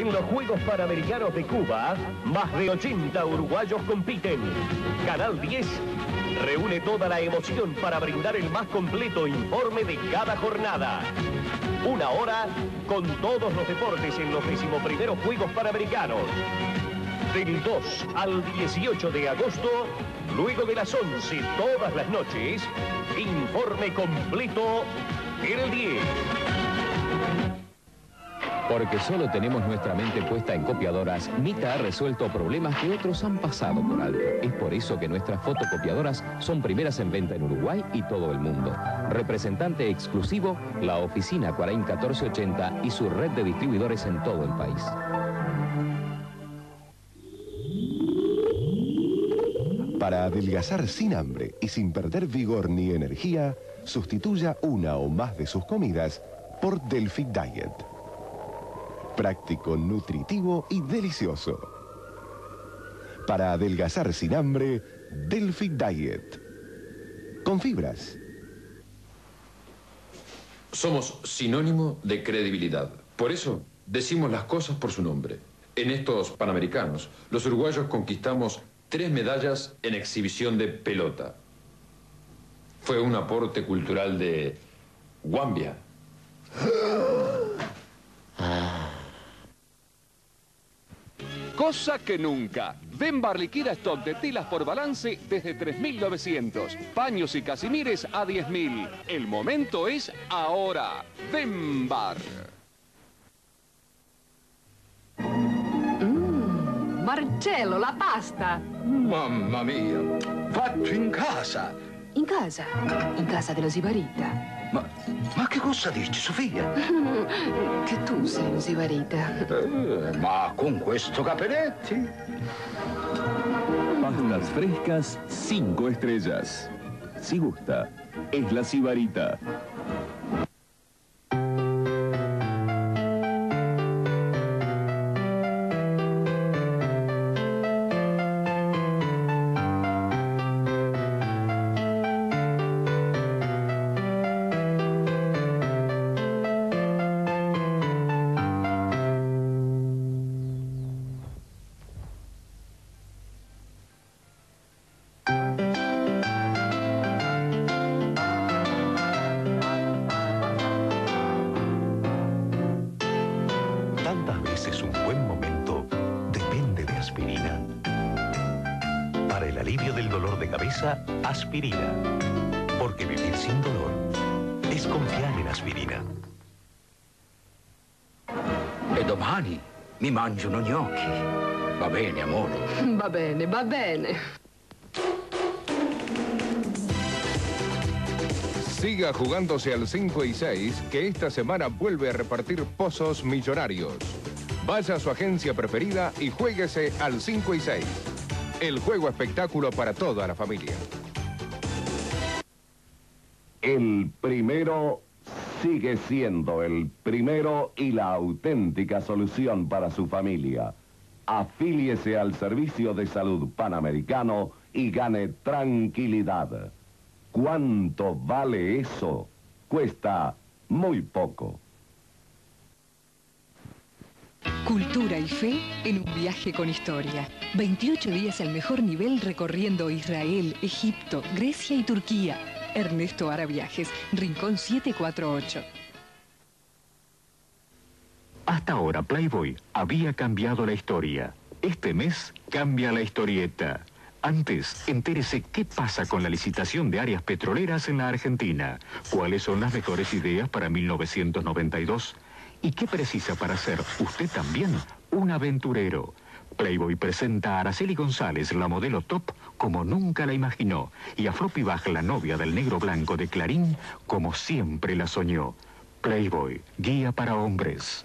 En los Juegos Panamericanos de Cuba, más de 80 uruguayos compiten. Canal 10 reúne toda la emoción para brindar el más completo informe de cada jornada. Una hora con todos los deportes en los decimoprimeros Juegos Panamericanos. Del 2 al 18 de agosto, luego de las 11 todas las noches, informe completo el 10. Porque solo tenemos nuestra mente puesta en copiadoras, Mita ha resuelto problemas que otros han pasado por alto. Es por eso que nuestras fotocopiadoras son primeras en venta en Uruguay y todo el mundo. Representante exclusivo, la oficina Cuarain 1480 y su red de distribuidores en todo el país. Para adelgazar sin hambre y sin perder vigor ni energía, sustituya una o más de sus comidas por Delphic Diet. Práctico, nutritivo y delicioso. Para adelgazar sin hambre, Delphic Diet. Con fibras. Somos sinónimo de credibilidad. Por eso decimos las cosas por su nombre. En estos Panamericanos, los uruguayos conquistamos tres medallas en exhibición de pelota. Fue un aporte cultural de Guambia. Cosa que nunca. Denbar liquida stock de telas por balance desde 3.900. Paños y casimires a 10.000. El momento es ahora. Denbar. Marcello, la pasta. Mamma mia, fatto in casa. In casa? In casa dello Sibarita. Ma, ma che cosa dici, Sofia? Che tu sei un Sibarita. Eh, ma con questo capelletti? Pastas frescas, cinco estrellas. Si gusta, es la Sibarita. Tantas veces un buen momento depende de aspirina. Para el alivio del dolor de cabeza, aspirina. Porque vivir sin dolor es confiar en aspirina. E domani mi mangio uno gnocchi. Va bene, amore. Va bene, va bene. Siga jugándose al 5 y 6, que esta semana vuelve a repartir pozos millonarios. Vaya a su agencia preferida y juéguese al 5 y 6. El juego espectáculo para toda la familia. El primero sigue siendo el primero y la auténtica solución para su familia. Afíliese al servicio de salud panamericano y gane tranquilidad. ¿Cuánto vale eso? Cuesta muy poco. Cultura y fe en un viaje con historia. 28 días al mejor nivel recorriendo Israel, Egipto, Grecia y Turquía. Ernesto Ara Viajes, Rincón 748. Hasta ahora Playboy había cambiado la historia. Este mes cambia la historieta. Antes, entérese qué pasa con la licitación de áreas petroleras en la Argentina, cuáles son las mejores ideas para 1992 y qué precisa para ser usted también un aventurero. Playboy presenta a Araceli González, la modelo top, como nunca la imaginó, y a Floppy Bach, la novia del negro blanco de Clarín, como siempre la soñó. Playboy, guía para hombres.